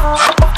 Bye.